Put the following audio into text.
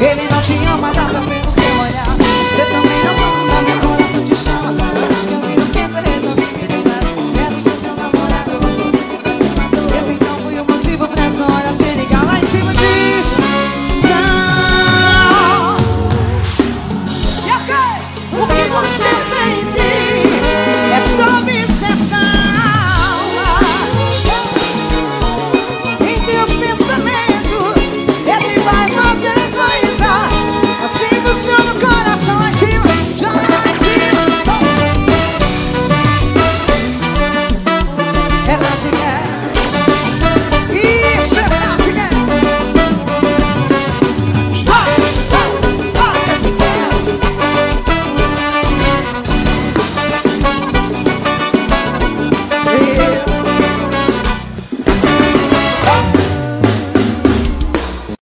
Ele não te ama, dá pra